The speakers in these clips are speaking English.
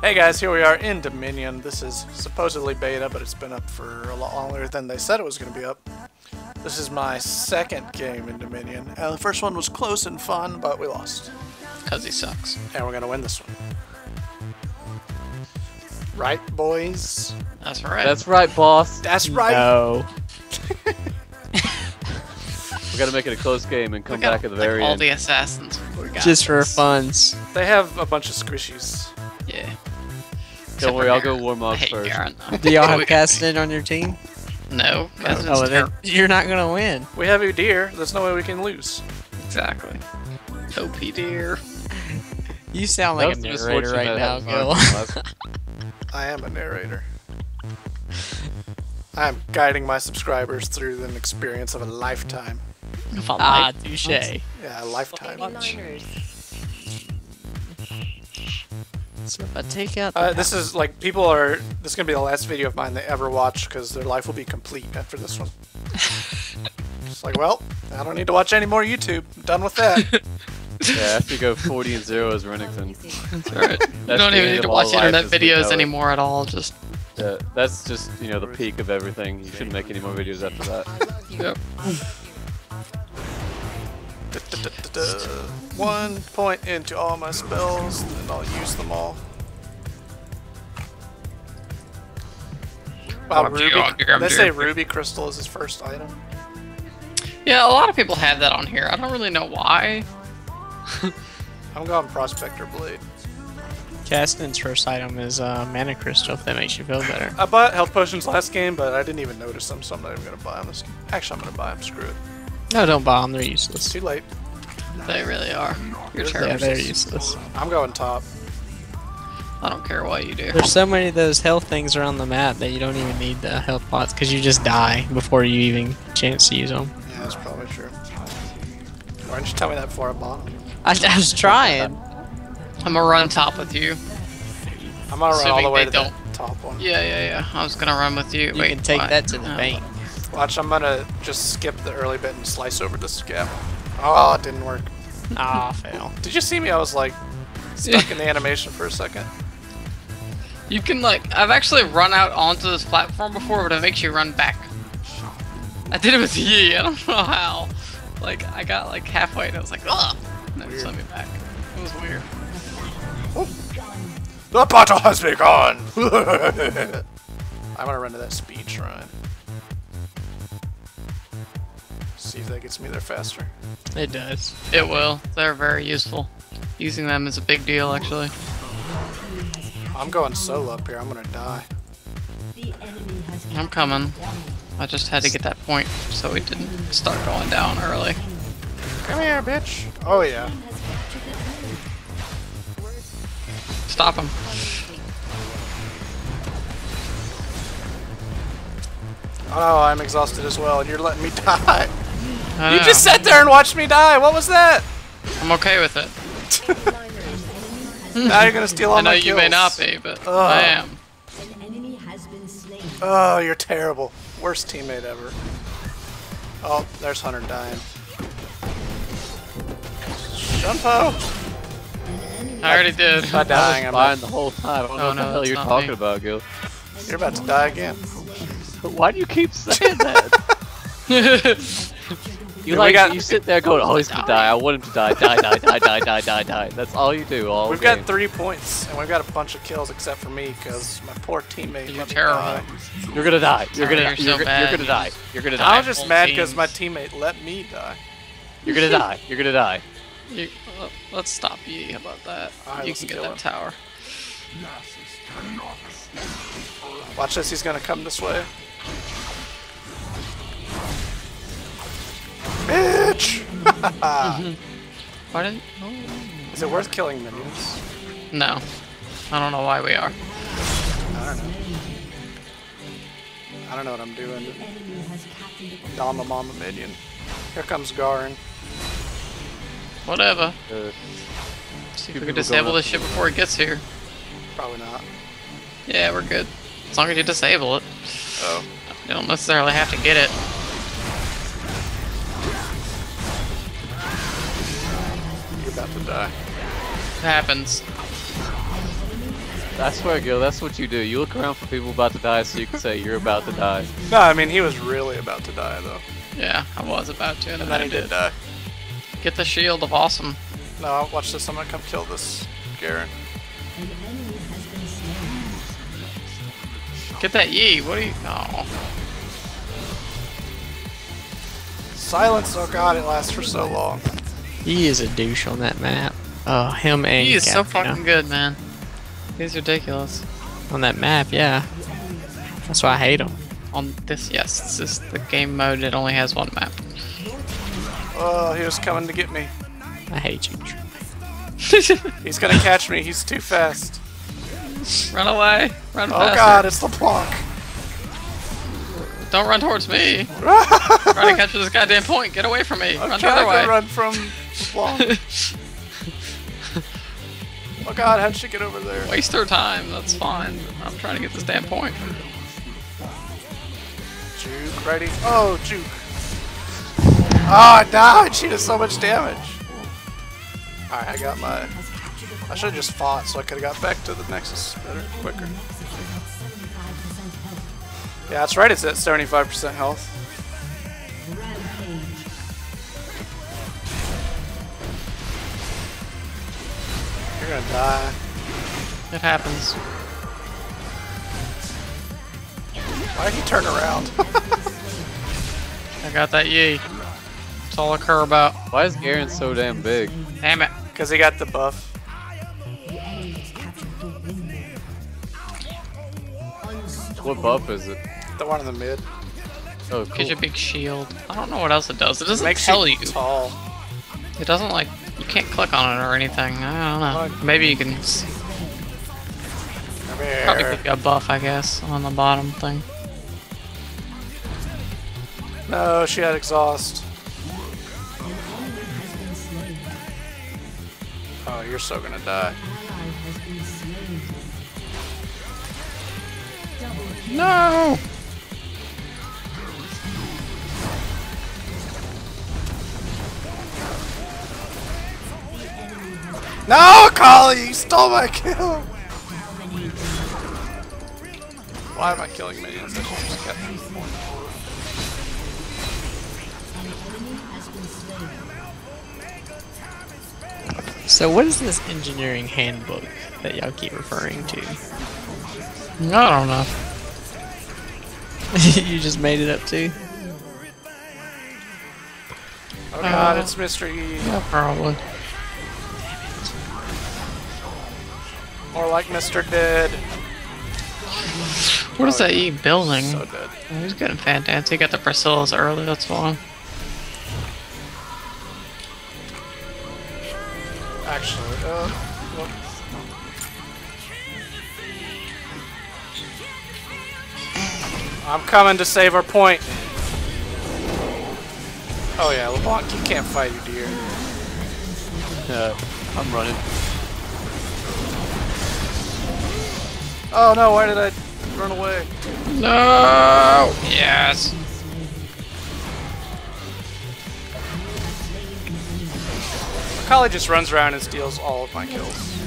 Hey guys, here we are in Dominion. This is supposedly beta, but it's been up for a lot longer than they said it was going to be up. This is my second game in Dominion. Uh, the first one was close and fun, but we lost. Because he sucks. And we're going to win this one. Right, boys? That's right. That's right, boss. That's right. No. We gotta make it a close game and come got, back at the like, very all end. All the assassins. We got Just for this. funs. They have a bunch of squishies. Yeah. Don't worry, I'll go Garen. Warmog I hate first. Garen. Do y'all have We- Caston on your team? No. Garen's Oh, then you're not gonna win. We have Udyr. There's no way we can lose. Exactly. OP deer. You sound That like a narrator right now, Gil. I am a narrator. I'm guiding my subscribers through an experience of a lifetime. ah, touche. Yeah, a lifetime. So if I take out the Uh, this is like people are. This is gonna be the last video of mine they ever watch because their life will be complete after this one. It's like, well, I don't need to watch any more YouTube. I'm done with that. yeah, after you go 40 and 0 as Renekton. That's right. you don't even need to watch internet as we know videos anymore at all. Just Yeah, that's just, you know, the peak of everything. You shouldn't make any more videos after that. yep. Da-da-da-da-da. One point into all my spells, and I'll use them all. Wow, Oh, Ruby. dear, dear, They dear. say Ruby Crystal is his first item. Yeah, a lot of people have that on here. I don't really know why. I'm going Prospector Blade. Caston's first item is uh, mana crystal. If that makes you feel better. I bought health potions last game, but I didn't even notice them, so I'm not even gonna buy them this game. Actually, I'm gonna buy them. Screw it. No, don't buy them. They're useless. Too late. They really are. You're Yeah, terrible. Yeah, they're useless. I'm going top. I don't care what you do. There's so many of those health things around the map that you don't even need the health pots because you just die before you even chance to use them. Yeah, that's probably true. Why didn't you tell me that before I bought them? I, I was trying. I'm gonna run top with you. I'm gonna run all the way to the don't- top one. Yeah, yeah, yeah. I was gonna run with you. You Wait, can take what? that to the bank. Watch, I'm gonna just skip the early bit and slice over this gap. Oh, it didn't work. Ah, fail. Did you see me? I was like stuck in the animation for a second. You can like, I've actually run out onto this platform before, but it makes you run back. I did it with Yi. I don't know how. Like, I got like halfway and I was like, ugh, and then it sent me back. It was weird. Oh. The battle has begun! I'm gonna run to that speed shrine. See if that gets me there faster. It does. It will. They're very useful. Using them is a big deal, actually. I'm going solo up here. I'm gonna die. I'm coming. I just had to get that point so we didn't start going down early. Come here, bitch. Oh yeah. Stop him. Oh no, I'm exhausted as well, and you're letting me die. I You know. just sat there and watched me die. What was that? I'm okay with it. now you're gonna steal all my I know my you may not be, but Ugh. I am. An enemy has been slain. Oh, you're terrible. Worst teammate ever. Oh, there's Hunter dying. Shunpo! I already did. Not dying. I I'm was fine the whole time. I don't Oh, know what no, the hell you're talking me. about, Gil. You're about to die again. Why do you keep saying that? You we like got- you sit there going, "Oh, he's gonna die. I want him to die. Die, die, die, die, die, die, die." That's all you do all We've game. got three points, and we've got a bunch of kills except for me, because my poor teammate You're terrible. You're gonna die. You're gonna. You're You're, so gonna, bad. you're gonna die. You're gonna I die. was just Full mad because my teammate let me die. You're gonna die. You're gonna die. You, uh, let's stop Yi. How about that? Alright, you can get that him. tower. Watch this, he's gonna come this way. Bitch! Why didn't? Oh. Is it worth killing minions? No. I don't know why we are. I don't know. I don't know what I'm doing. Enemy has captured the Dama Mama minion. Here comes Garen. Whatever. Uh, See if we can disable this shit before it gets here. Probably not. Yeah, we're good. As long as you disable it. Oh. You don't necessarily have to get it. Die. It happens. I swear, Gil, that's what you do. You look around for people about to die so you can say you're about to die. No, I mean he was really about to die though, Yeah, I was about to, and, and then then he did. did die. Get the shield of awesome. No, watch this. I'm gonna come kill this Garen. An enemy has been slain. Get that Yi. What are you? Oh, Silence. Oh god, it lasts for so long. He is a douche on that map. Oh, him and he is so Capuchino. fucking uh, good, man. He's ridiculous. on that map. Yeah, that's why I hate him. On this, yes, this is the game mode. It only has one map. Oh, he was coming to get me. I hate you. He's gonna catch me. He's too fast. Run away! Run Oh faster! god, it's the LeBlanc. Don't run towards me! Trying to capture this goddamn point. Get away from me! I'm run the other way! to run from LeBlanc. oh god, how'd she get over there? Waste her time. That's fine. I'm trying to get this damn point. Juke, ready? Oh, Juke. Oh, I died. She did so much damage. Alright, I got my. I should have just fought so I could have got back to the Nexus better, quicker. Yeah, that's right. It's at 75% health. You're gonna die. It happens. Why'd he turn around? I got that Yi. That's all I care about. Why is Garen so damn big? Damn it. Because he got the buff. The enemy has captured the window. What buff is it? The one in the mid. Oh, Gives cool. you a big shield. I don't know what else it does. It doesn't Makes tell you you. tall. It doesn't like you can't click on it or anything. I don't know. Maybe you can probably a buff, I guess, on the bottom thing. No, she had exhaust. Oh, you're so gonna die. No. No, Kali, you stole my kill. Why am I killing minions? I should just kept them. So what is this engineering handbook that y'all keep referring to? I don't know. you just made it up too? Oh god, it's mystery. Yeah, probably. More like Mr. Dead. What is that E building? So dead. Oh, he's getting fantastic. He got the Priscilla's early, that's why. Actually, uh, well, I'm coming to save our point. Oh yeah, LeBlanc, you can't fight you, dear. Uh, I'm running. Oh no, why did I run away? No! Yes! Kali just runs around and steals all of my kills.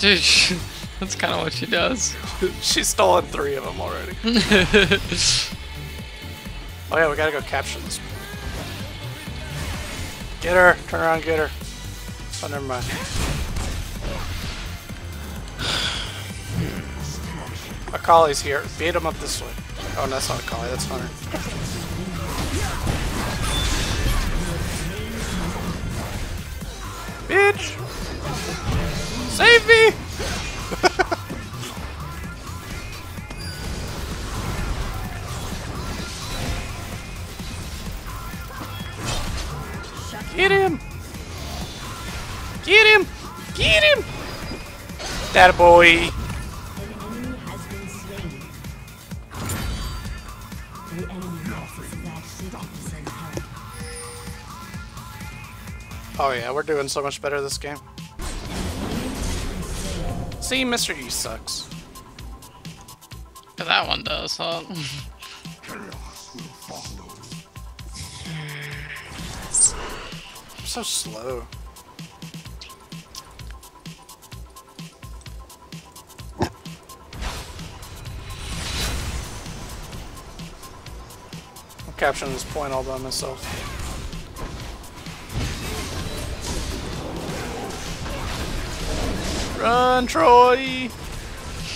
Dude, that's kind of what she does. She's stolen three of them already. Oh yeah, we gotta go capture this. Get her! Turn around, get her. Oh, never mind. Akali's here. Beat him up this way. Oh, no, that's not Akali, that's Hunter. Bitch! Save me! Get him! Get him! Get him! That boy! The enemy is at 50% Oh yeah, we're doing so much better this game. See, Mr. E sucks. that one does, huh? I'm so slow. Capturing this point all by myself. Run, Troy!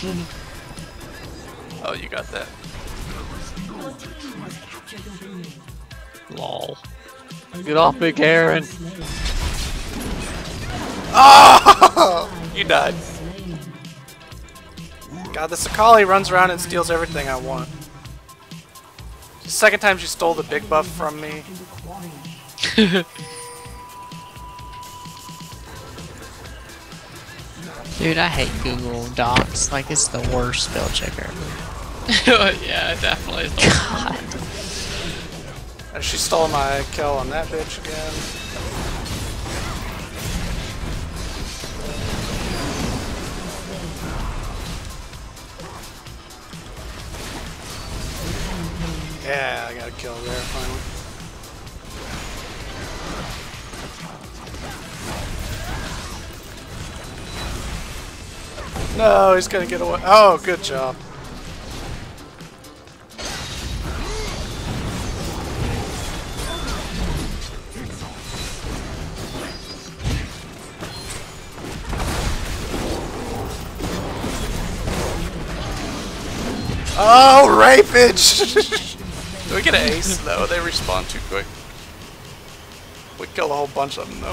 oh, you got that. Lol. Get off me, Karen. Oh! You died. God, the Sakali runs around and steals everything I want. The second time she stole the big buff from me. Dude, I hate Google Docs. Like, it's the worst spell checker ever. yeah, definitely. God. And she stole my kill on that bitch again. Yeah, I got a kill there finally. No, he's gonna get away. Oh, good job. Oh, rapage! Do we get an ace? No, they respawn too quick. We killed a whole bunch of them though.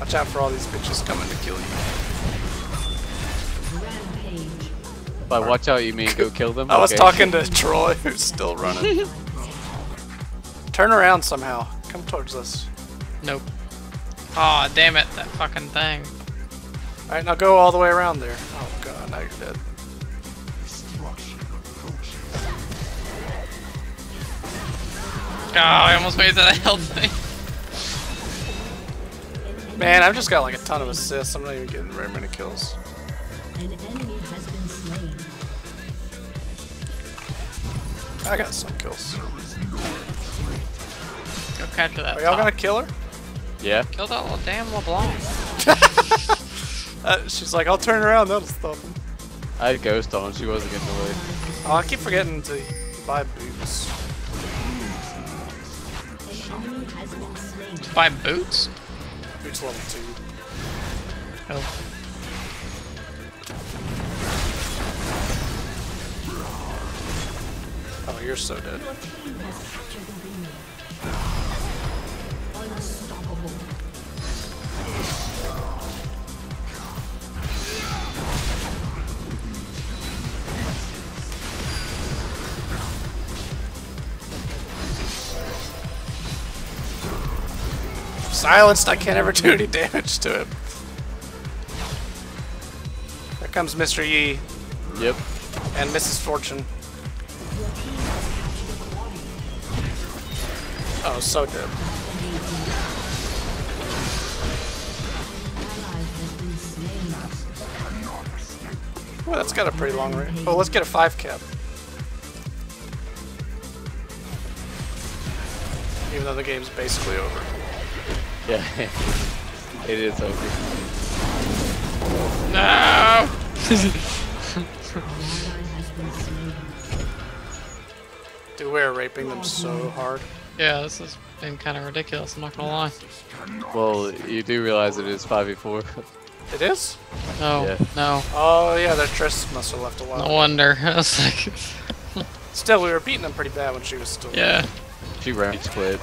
Watch out for all these bitches coming to kill you. By watch out, you mean go kill them? I was Okay. talking to Troy, who's still running. Turn around somehow. Come towards us. Nope. Aw, damn it, that fucking thing. Alright, now go all the way around there. Oh god, now you're dead. Oh, I almost made that health thing. Man, I've just got like a ton of assists. I'm not even getting very many kills. An enemy has been slain. I got some kills. Go capture that. Are y'all gonna kill her? Yeah. kill that little damn LeBlanc? Uh, she's like, I'll turn around, that'll stop him. I had ghost on. She wasn't getting away. Oh, I keep forgetting to buy boots. An enemy has been slain. Buy boots? Boots level 2. Oh. Oh, you're so dead. Silenced, I can't ever do any damage to him. There comes Mr. Yi Yep. and Mrs. Fortune. Your team has captured a quarry. Oh, so good. Ally has been slain. Well, that's got a pretty long range. Oh, let's get a 5 cap. Even though the game's basically over. Yeah. it is over. No! Ally has been slain. Dude, we're raping them so hard. Yeah, this has been kind of ridiculous, I'm not gonna lie. Well, you do realize it is 5v4. It is? No, Yeah. no. Oh, yeah, their Triss must have left a while. No wonder. I was like, Still, we were beating them pretty bad when she was still. yeah. she rage quit.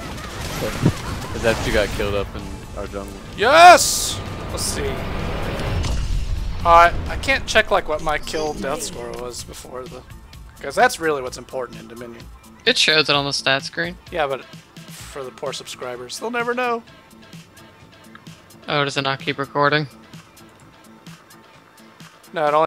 Because after she got killed up in our jungle. Yes! Let's see. Uh, Alright, I can't check like what my kill death score was before the. Because that's really what's important in Dominion. It shows it on the stat screen. Yeah, but for the poor subscribers, they'll never know. Oh, does it not keep recording? No, it only